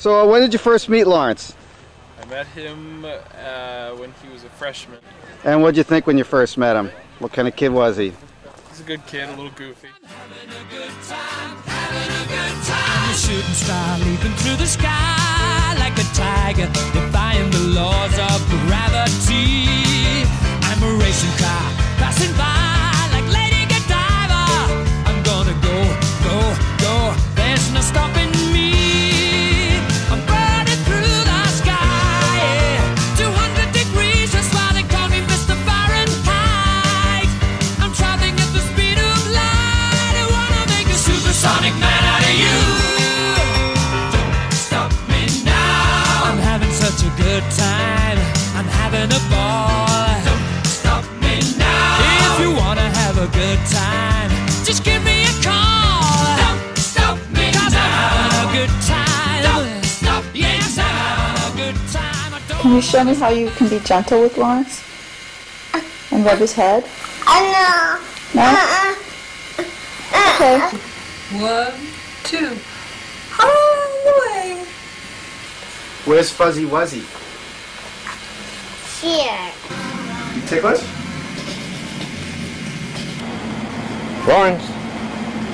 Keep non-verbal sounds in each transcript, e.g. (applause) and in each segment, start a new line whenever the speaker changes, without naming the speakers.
So uh, when did you first meet Lawrence?
I met him uh, when he was a freshman.
And what did you think when you first met him? What kind of kid was he?
He's a good kid, a little goofy.
Shooting star leaping through the sky like a tiger, defying the laws of gravity. I'm a racing car good time. I'm having a ball. Don't stop me now. If you wanna have a good time, just give me a call. Don't stop me Cause I'm having a good time. Don't stop yes, I'm having a good time. I don't
Can you show me how you can be gentle with Lawrence? And rub his head?
Uh, I know.
No?
Uh, uh, uh
Okay.
One, two. Oh, All the way.
Where's Fuzzy Wuzzy?
Here.
You ticklish? Lawrence.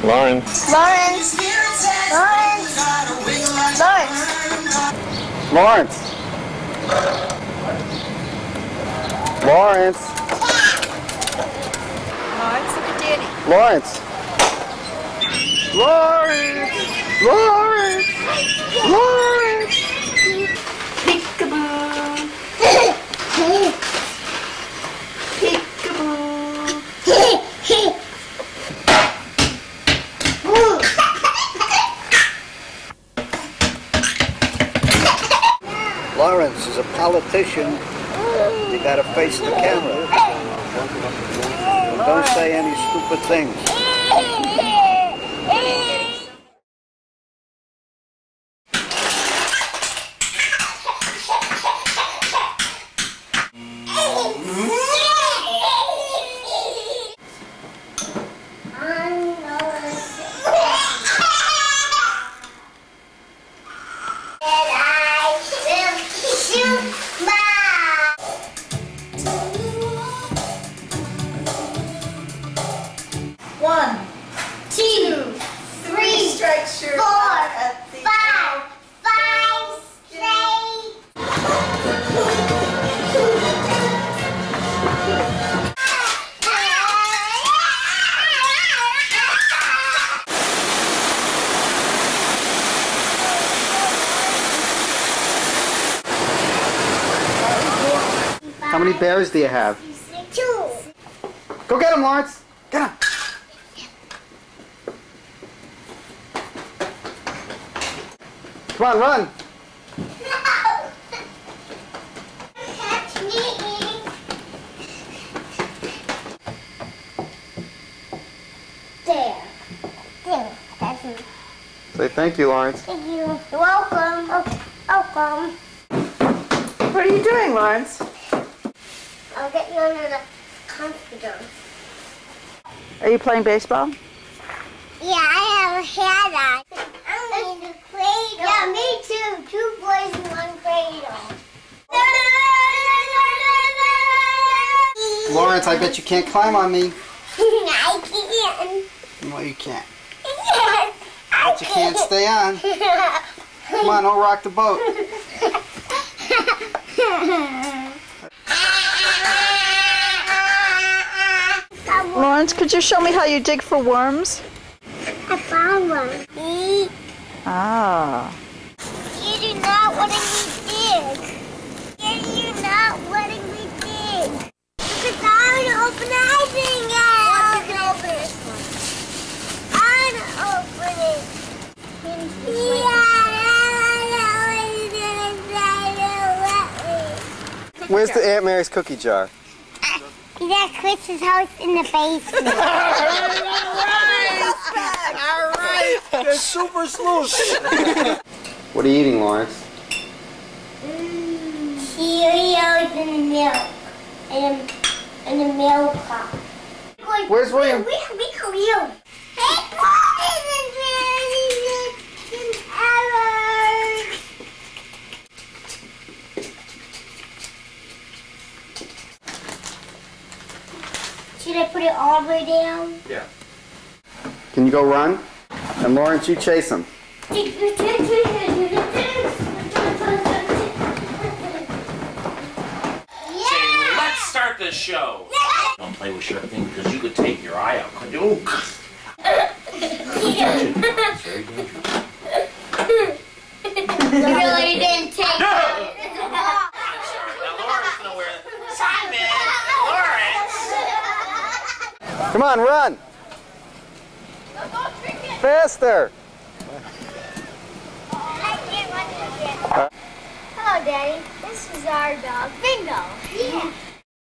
Lawrence.
Lawrence. Lawrence. Lawrence.
Lawrence. Lawrence.
Lawrence, look at Daddy.
Lawrence. Lawrence. Lawrence. Lawrence.
Lawrence is a politician. You gotta face the camera. Don't say any stupid things.
How many bears do you have?
Two.
Go get him, Lawrence. Get him. Come on, run.
Catch me. There. There. That's it.
Say thank you, Lawrence.
Thank you. You're welcome. Oh, welcome.
What are you doing, Lawrence?
I'll get you under the comforter.
Are you playing baseball?
Yeah, I have a hat on. I'm in the cradle. Yeah, me too. Two boys in one cradle.
Lawrence, I bet you can't climb on me. (laughs)
I can.
No, you can't.
Yes, I
But you can't stay on. (laughs) Come on, don't rock the boat.
Lawrence, could you show me how you dig for worms?
I found one. See?
Ah.
You do not letting me dig. You do not letting me dig. Because I want to open that thing out. You can open this one. I want to open it. Yeah,
Where's the Aunt Mary's cookie jar?
He's at Chris's house in the basement. (laughs) all right, all right.
They're super sleuth.
What are you eating, Lawrence?
Cheerios and the milk. And, and the milk pop.
Where's William?
We, we call you. I put it all the way down?
Yeah.
Can you go run? And Lawrence, you chase him.
Yeah!
Let's start the show. Don't play with sharp things because you could take your eye out. Could you? (laughs) It's very dangerous. (laughs)
really
Come on, run! Faster!
Hello, Daddy. This is our dog, Bingo. Yeah.